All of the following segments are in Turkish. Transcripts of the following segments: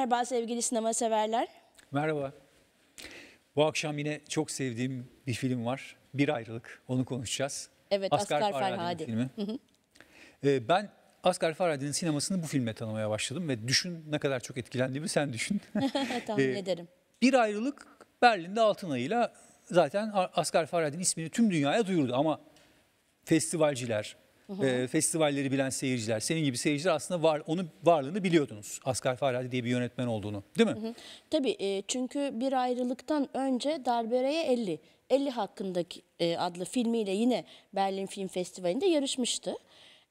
Merhaba sevgili sinema severler. Merhaba. Bu akşam yine çok sevdiğim bir film var. Bir ayrılık. Onu konuşacağız. Evet, Asghar Farhadi. filmi. Ee, ben Asghar Farhadi'nin sinemasını bu filme tanımaya başladım ve düşün ne kadar çok etkilendiğimi sen düşün. Tahmin Ee, ederim. bir ayrılık Berlin'de Altın Ayı'yla zaten Asghar Farhadi'nin ismini tüm dünyaya duyurdu ama festivalciler, e, festivalleri bilen seyirciler, senin gibi seyirciler aslında var, onun varlığını biliyordunuz. Asghar Farhadi diye bir yönetmen olduğunu değil mi? Tabii e, çünkü bir ayrılıktan önce Darbereye 50, 50 hakkındaki e, adlı filmiyle yine Berlin Film Festivali'nde yarışmıştı.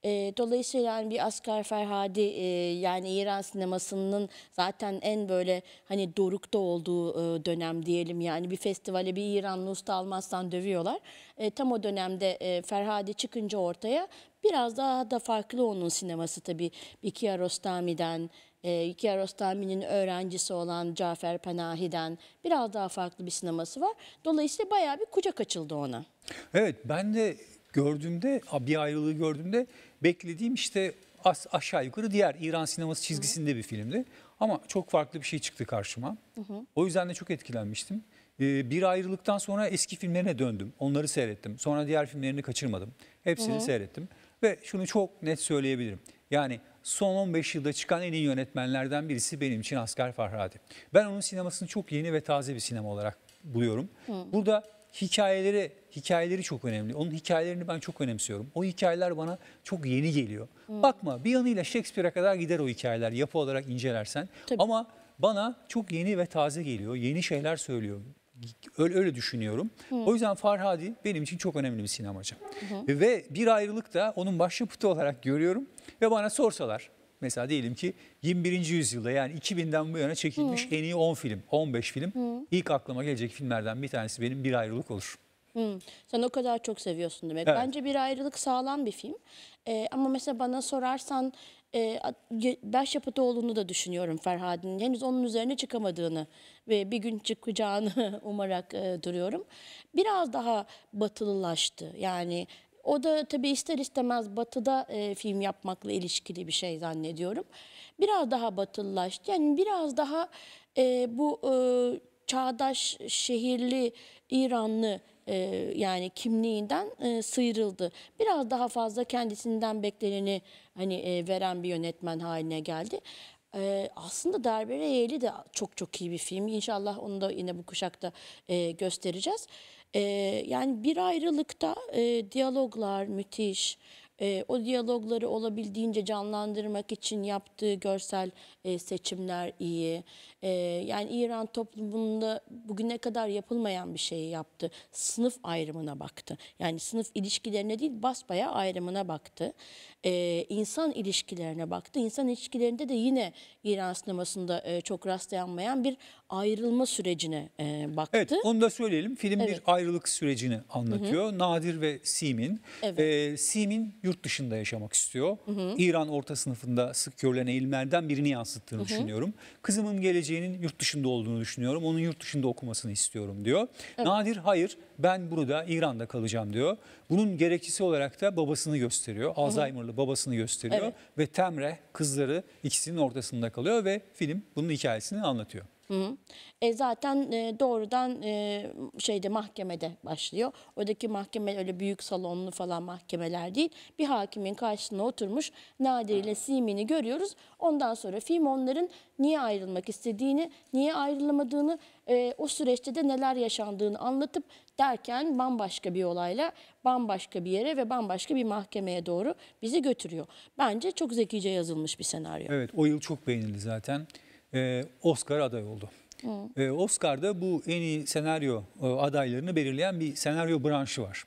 E, dolayısıyla yani bir Asghar Ferhadi e, yani İran sinemasının zaten en böyle hani dorukta olduğu e, dönem diyelim yani bir festivale bir İranlı usta almazsan dövüyorlar. E, tam o dönemde e, Ferhadi çıkınca ortaya biraz daha da farklı onun sineması tabii. Bir Kiarostami'den, e, Kiarostami'nin öğrencisi olan Cafer Panahi'den biraz daha farklı bir sineması var. Dolayısıyla bayağı bir kucak açıldı ona. Evet ben de gördüğümde bir ayrılığı gördüğümde beklediğim işte as, aşağı yukarı diğer İran sineması çizgisinde bir filmdi. Ama çok farklı bir şey çıktı karşıma. O yüzden de çok etkilenmiştim. Ee, bir ayrılıktan sonra eski filmlerine döndüm. Onları seyrettim. Sonra diğer filmlerini kaçırmadım. Hepsini seyrettim. Ve şunu çok net söyleyebilirim. Yani son 15 yılda çıkan en iyi yönetmenlerden birisi benim için Asghar Farhadi. Ben onun sinemasını çok yeni ve taze bir sinema olarak buluyorum. Burada hikayeleri hikayeleri çok önemli. Onun hikayelerini ben çok önemsiyorum. O hikayeler bana çok yeni geliyor. Bakma bir yanıyla Shakespeare'e kadar gider o hikayeler yapı olarak incelersen. Tabii. Ama bana çok yeni ve taze geliyor. Yeni şeyler söylüyor. Öyle, öyle düşünüyorum. O yüzden Farhadi benim için çok önemli bir sinemacı. Ve bir ayrılık da onun başyapıtı olarak görüyorum. Ve bana sorsalar mesela diyelim ki 21. yüzyılda yani 2000'den bu yana çekilmiş en iyi 10 film, 15 film. ilk aklıma gelecek filmlerden bir tanesi benim bir ayrılık olur. Hmm, Sen o kadar çok seviyorsun demek. Evet. Bence bir ayrılık sağlam bir film. Ee, ama mesela bana sorarsan e, olduğunu da düşünüyorum Ferhadi'nin. Henüz onun üzerine çıkamadığını ve bir gün çıkacağını umarak e, duruyorum. Biraz daha batılılaştı. Yani o da tabii ister istemez batıda e, film yapmakla ilişkili bir şey zannediyorum. Biraz daha batılılaştı. Yani biraz daha e, bu e, çağdaş şehirli İranlı e, yani kimliğinden e, sıyrıldı. Biraz daha fazla kendisinden bekleneni hani e, veren bir yönetmen haline geldi. E, aslında Derbere Yeğli de çok çok iyi bir film. İnşallah onu da yine bu kuşakta e, göstereceğiz. E, yani bir ayrılıkta e, diyaloglar müthiş. E, o diyalogları olabildiğince canlandırmak için yaptığı görsel e, seçimler iyi. E, yani İran toplumunda bugüne kadar yapılmayan bir şeyi yaptı. Sınıf ayrımına baktı. Yani sınıf ilişkilerine değil basbaya ayrımına baktı. E, insan ilişkilerine baktı. İnsan ilişkilerinde de yine İran sinemasında e, çok rastlanmayan bir ayrılma sürecine e, baktı. Evet onu da söyleyelim. Film Evet. bir ayrılık sürecini anlatıyor. Nadir ve Simin. Evet. Ee, Simin yurt dışında yaşamak istiyor. İran orta sınıfında sık görülen eğilimlerden birini yansıttığını düşünüyorum. Kızımın geleceğinin yurt dışında olduğunu düşünüyorum. Onun yurt dışında okumasını istiyorum diyor. Nadir hayır ben burada İran'da kalacağım diyor. Bunun gerekçesi olarak da babasını gösteriyor. Alzheimer'lı babasını gösteriyor. Evet. Ve Temre kızları ikisinin ortasında kalıyor ve film bunun hikayesini anlatıyor. Hı. E zaten e, doğrudan e, şeyde mahkemede başlıyor. Oradaki mahkeme öyle büyük salonlu falan mahkemeler değil. Bir hakimin karşısına oturmuş Nadir ile Simin'i görüyoruz. Ondan sonra film onların niye ayrılmak istediğini, niye ayrılamadığını, e, o süreçte de neler yaşandığını anlatıp derken bambaşka bir olayla bambaşka bir yere ve bambaşka bir mahkemeye doğru bizi götürüyor. Bence çok zekice yazılmış bir senaryo. Evet o yıl çok beğenildi zaten. Ee, Oscar aday oldu. Ee, Oscar'da bu en iyi senaryo e, adaylarını belirleyen bir senaryo branşı var.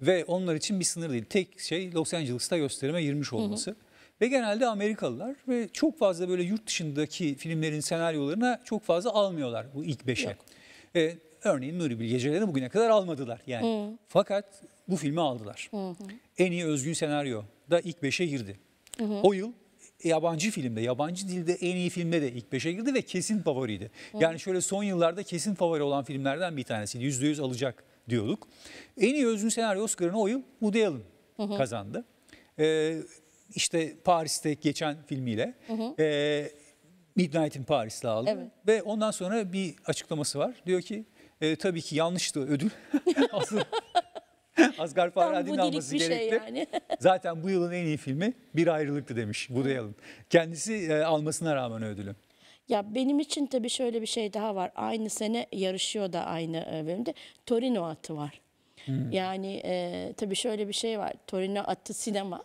Ve onlar için bir sınır değil. Tek şey Los Angeles'ta gösterime girmiş olması. Ve genelde Amerikalılar ve çok fazla böyle yurt dışındaki filmlerin senaryolarına çok fazla almıyorlar bu ilk beşe. Ee, örneğin Nuri Bilge Ceylan'ı bugüne kadar almadılar yani. Fakat bu filmi aldılar. En iyi özgün senaryo da ilk beşe girdi. O yıl yabancı filmde, yabancı dilde en iyi filmde de ilk beşe girdi ve kesin favoriydi. Yani şöyle son yıllarda kesin favori olan filmlerden bir tanesiydi. Yüzde yüz alacak diyorduk. En iyi özgün senaryo Oscar'ını o yıl Woody Allen kazandı. Ee, işte Paris'te geçen filmiyle. Ee, Midnight in Paris'te aldı. Evet. Ve ondan sonra bir açıklaması var. Diyor ki e, tabii ki yanlıştı ödül. Aslında Asgar Farhadi'nin alması bir şey gerekti. yani. Zaten bu yılın en iyi filmi Bir Ayrılıktı demiş Allen. Kendisi e, almasına rağmen ödülü. Ya benim için tabii şöyle bir şey daha var. Aynı sene yarışıyor da aynı e, bölümde. Torino atı var. Yani e, tabii şöyle bir şey var. Torino atı sinema.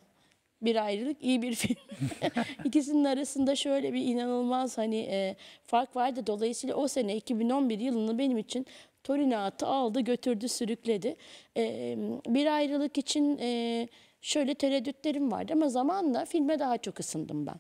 Bir ayrılık iyi bir film. İkisinin arasında şöyle bir inanılmaz hani e, fark vardı. Dolayısıyla o sene 2011 yılını benim için Torino atı aldı götürdü sürükledi. E, bir ayrılık için e, şöyle tereddütlerim vardı ama zamanla filme daha çok ısındım ben.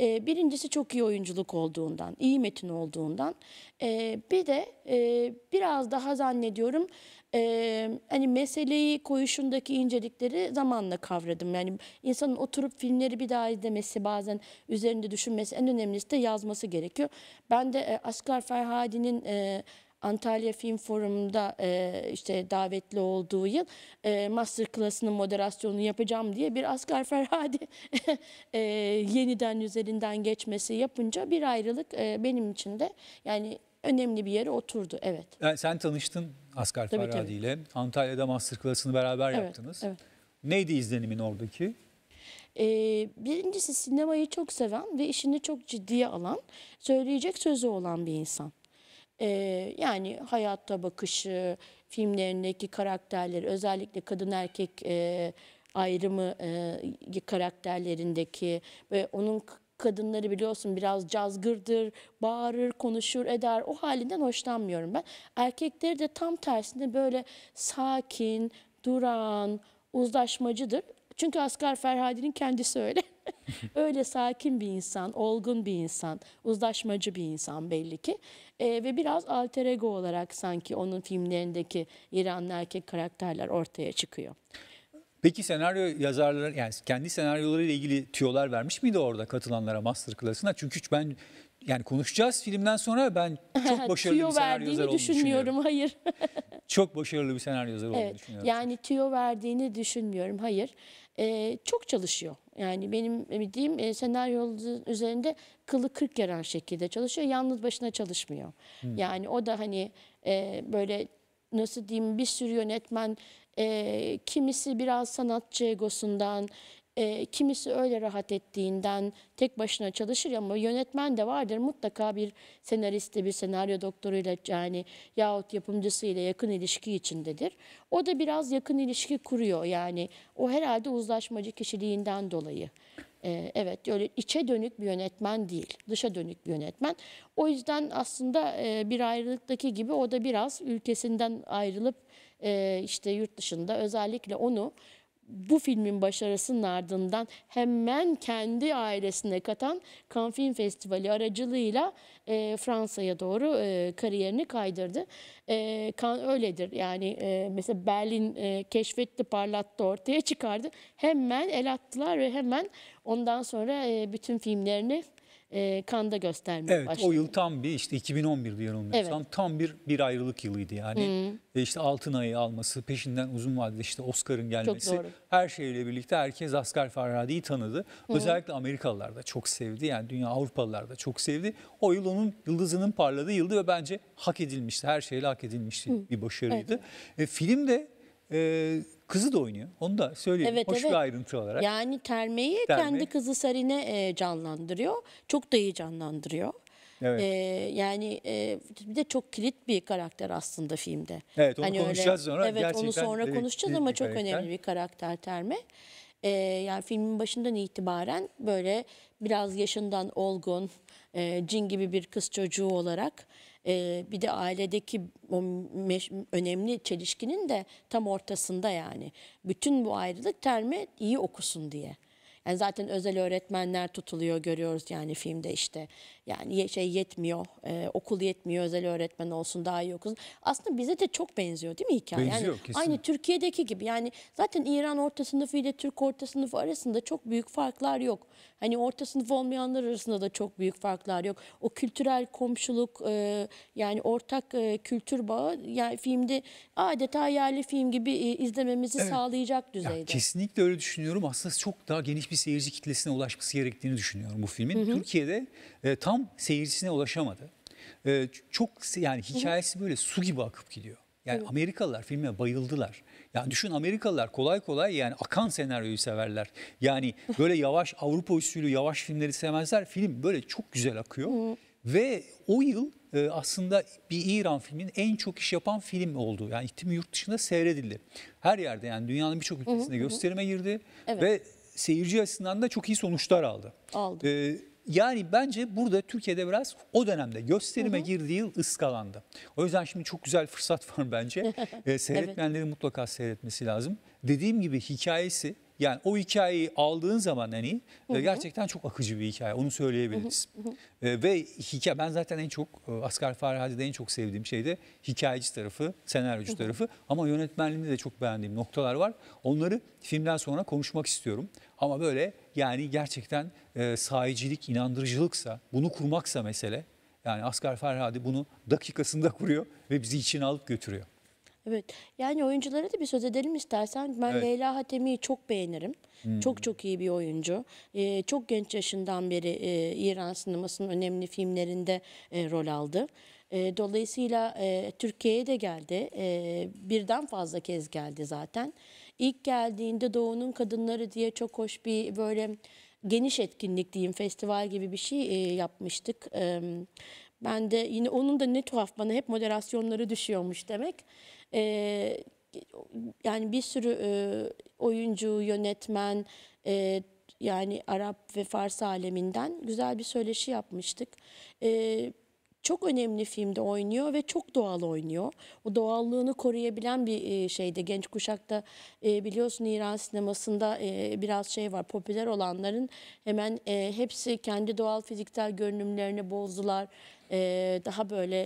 E, birincisi çok iyi oyunculuk olduğundan, iyi metin olduğundan. E, bir de e, biraz daha zannediyorum e, hani meseleyi koyuşundaki incelikleri zamanla kavradım. Yani insanın oturup filmleri bir daha izlemesi, bazen üzerinde düşünmesi, en önemlisi de yazması gerekiyor. Ben de e, Asgar Ferhadi'nin e, Antalya Film Forumu'nda e, işte davetli olduğu yıl e, master class'ının moderasyonunu yapacağım diye bir Asgar Ferhadi e, yeniden üzerinden geçmesi yapınca bir ayrılık e, benim için de yani önemli bir yere oturdu. Evet. Yani sen tanıştın Asgar Tabii, Farhadi tabii. ile. Antalya'da masterclass'ını beraber Evet, yaptınız. evet. Neydi izlenimin oradaki? Ee, birincisi sinemayı çok seven ve işini çok ciddiye alan, söyleyecek sözü olan bir insan. Ee, yani hayatta bakışı, filmlerindeki karakterleri, özellikle kadın erkek e, ayrımı e, karakterlerindeki ve onun kadınları biliyorsun biraz cazgırdır, bağırır, konuşur, eder. O halinden hoşlanmıyorum ben. Erkekleri de tam tersine böyle sakin, duran, uzlaşmacıdır. Çünkü Asgar Ferhadi'nin kendisi öyle. öyle sakin bir insan, olgun bir insan, uzlaşmacı bir insan belli ki. Ee, ve biraz alter ego olarak sanki onun filmlerindeki İranlı erkek karakterler ortaya çıkıyor. Peki senaryo yazarları yani kendi senaryoları ile ilgili tüyolar vermiş miydi orada katılanlara masterclass'ına? Çünkü ben yani konuşacağız filmden sonra ben çok başarılı bir senaryo yazarı olduğunu düşünmüyorum. Hayır. Çok başarılı bir senaryo yazarı olduğunu Evet, düşünüyorum. yani tüyo verdiğini düşünmüyorum. Hayır. Ee, çok çalışıyor. Yani benim bildiğim e, senaryo üzerinde kılı kırk yaran şekilde çalışıyor. Yalnız başına çalışmıyor. Yani o da hani e, böyle nasıl diyeyim bir sürü yönetmen e, kimisi biraz sanatçı egosundan e, kimisi öyle rahat ettiğinden tek başına çalışır ama yönetmen de vardır mutlaka bir senariste bir senaryo doktoruyla yani yahut yapımcısıyla yakın ilişki içindedir. O da biraz yakın ilişki kuruyor yani o herhalde uzlaşmacı kişiliğinden dolayı. E, evet öyle içe dönük bir yönetmen değil dışa dönük bir yönetmen. O yüzden aslında e, bir ayrılıktaki gibi o da biraz ülkesinden ayrılıp e, işte yurt dışında özellikle onu bu filmin başarısının ardından hemen kendi ailesine katan Cannes Film Festivali aracılığıyla e, Fransa'ya doğru e, kariyerini kaydırdı. E, Cannes öyledir yani e, mesela Berlin e, keşfetti, parlattı, ortaya çıkardı. Hemen el attılar ve hemen ondan sonra e, bütün filmlerini e, Cannes'da göstermeye Evet başladı. o yıl tam bir işte 2011'di yanılmıyorsam tam bir bir ayrılık yılıydı yani. E işte Altın Ay'ı alması peşinden uzun vadede işte Oscar'ın gelmesi her şeyle birlikte herkes Asgar Farhadi'yi tanıdı. Özellikle Amerikalılar da çok sevdi yani dünya Avrupalılar da çok sevdi. O yıl onun yıldızının parladığı yıldı ve bence hak edilmişti her şeyle hak edilmişti bir başarıydı. E, filmde e, kızı da oynuyor onu da söyleyeyim Evet, hoş evet. bir ayrıntı olarak. Yani Terme'yi Terme. kendi kızı Sarine e, canlandırıyor. Çok da iyi canlandırıyor. Evet. E, yani e, bir de çok kilit bir karakter aslında filmde. Evet, onu öyle- konuşacağız sonra. Evet onu Gerçekten sonra evet, konuşacağız ama çok önemli bir karakter Terme. E, yani filmin başından itibaren böyle biraz yaşından olgun, e, cin gibi bir kız çocuğu olarak e, bir de ailedeki o önemli çelişkinin de tam ortasında yani. Bütün bu ayrılık Terme iyi okusun diye. Yani zaten özel öğretmenler tutuluyor görüyoruz yani filmde işte. Yani şey yetmiyor, e, okul yetmiyor, özel öğretmen olsun daha iyi okusun. Aslında bize de çok benziyor değil mi hikaye? Benziyor, yani kesinlikle. aynı Türkiye'deki gibi yani zaten İran orta sınıfı ile Türk orta sınıfı arasında çok büyük farklar yok. Hani orta sınıf olmayanlar arasında da çok büyük farklar yok. O kültürel komşuluk e, yani ortak e, kültür bağı yani filmde adeta yerli film gibi e, izlememizi sağlayacak Ya düzeyde. kesinlikle öyle düşünüyorum. Aslında çok daha geniş bir seyirci kitlesine ulaşması gerektiğini düşünüyorum bu filmin. Türkiye'de e, tam seyircisine ulaşamadı. E, ç- çok yani hikayesi böyle su gibi akıp gidiyor. Yani Amerikalılar filme bayıldılar. Yani düşün Amerikalılar kolay kolay yani akan senaryoyu severler. Yani böyle yavaş Avrupa usulü yavaş filmleri sevmezler. Film böyle çok güzel akıyor. Ve o yıl e, aslında bir İran filminin en çok iş yapan film oldu. Yani tüm yurt dışında seyredildi. Her yerde yani dünyanın birçok ülkesinde gösterime girdi. Evet. Ve seyirci açısından da çok iyi sonuçlar aldı. Aldı. Ee, yani bence burada Türkiye'de biraz o dönemde gösterime girdiği yıl ıskalandı. O yüzden şimdi çok güzel fırsat var bence. Ee, seyretmeyenlerin mutlaka seyretmesi lazım. Dediğim gibi hikayesi yani o hikayeyi aldığın zaman hani e, gerçekten çok akıcı bir hikaye onu söyleyebiliriz. Ee, ve hikaye ben zaten en çok e, Asgar Farhadi'de en çok sevdiğim şey de hikayeci tarafı, senaryocu tarafı ama yönetmenliğinde de çok beğendiğim noktalar var. Onları filmden sonra konuşmak istiyorum. Ama böyle yani gerçekten e, sahicilik, inandırıcılıksa, bunu kurmaksa mesele yani Asgar Farhadi bunu dakikasında kuruyor ve bizi içine alıp götürüyor. Evet. Yani oyunculara da bir söz edelim istersen. Ben Evet. Leyla Hatemi'yi çok beğenirim. Çok çok iyi bir oyuncu. Ee, çok genç yaşından beri e, İran sinemasının önemli filmlerinde e, rol aldı. E, dolayısıyla e, Türkiye'ye de geldi. E, birden fazla kez geldi zaten. İlk geldiğinde Doğu'nun Kadınları diye çok hoş bir böyle geniş etkinlik diyeyim festival gibi bir şey e, yapmıştık. E, ben de yine onun da ne tuhaf bana hep moderasyonları düşüyormuş demek. E, yani bir sürü e, oyuncu, yönetmen, e, yani Arap ve Fars aleminden güzel bir söyleşi yapmıştık. E, çok önemli filmde oynuyor ve çok doğal oynuyor. O doğallığını koruyabilen bir e, şeyde genç kuşakta e, biliyorsun İran sinemasında e, biraz şey var. Popüler olanların hemen hepsi kendi doğal fiziksel görünümlerini bozdular. Daha böyle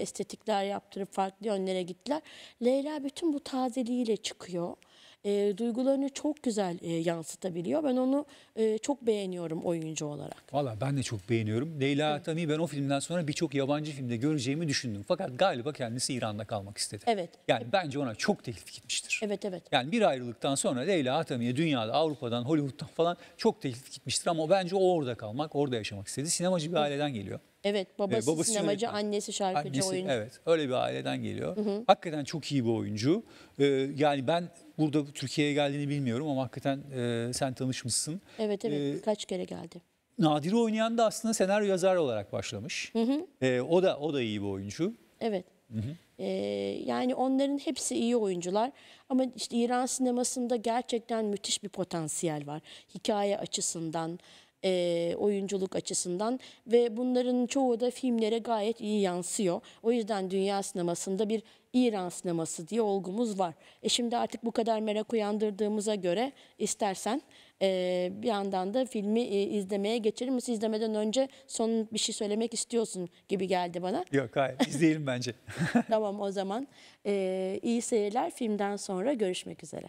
estetikler yaptırıp farklı yönlere gittiler. Leyla bütün bu tazeliğiyle çıkıyor. E, duygularını çok güzel e, yansıtabiliyor. Ben onu e, çok beğeniyorum oyuncu olarak. Valla ben de çok beğeniyorum. Leyla Hatami ben o filmden sonra birçok yabancı filmde göreceğimi düşündüm. Fakat galiba kendisi İran'da kalmak istedi. Evet. Yani bence ona çok teklif gitmiştir. Evet evet. Yani bir ayrılıktan sonra Leyla Hatami'ye dünyada, Avrupa'dan, Hollywood'dan falan çok teklif gitmiştir. Ama bence o orada kalmak, orada yaşamak istedi. Sinemacı bir aileden geliyor. Evet babası, babası sinemacı, yönetmen. annesi şarkıcı Annesi, oyuncu. Evet öyle bir aileden geliyor. Hakikaten çok iyi bir oyuncu. Ee, yani ben burada Türkiye'ye geldiğini bilmiyorum ama hakikaten e, sen tanışmışsın. Evet evet Ee, kaç kere geldi. Nadir'i oynayan da aslında senaryo yazar olarak başlamış. Ee, o da o da iyi bir oyuncu. Evet. Ee, yani onların hepsi iyi oyuncular ama işte İran sinemasında gerçekten müthiş bir potansiyel var. Hikaye açısından, e, oyunculuk açısından ve bunların çoğu da filmlere gayet iyi yansıyor. O yüzden dünya sinemasında bir İran sineması diye olgumuz var. E şimdi artık bu kadar merak uyandırdığımıza göre istersen e, bir yandan da filmi e, izlemeye geçelim? Siz izlemeden önce son bir şey söylemek istiyorsun gibi geldi bana. Yok hayır izleyelim bence. Tamam o zaman. Ee, iyi seyirler. Filmden sonra görüşmek üzere.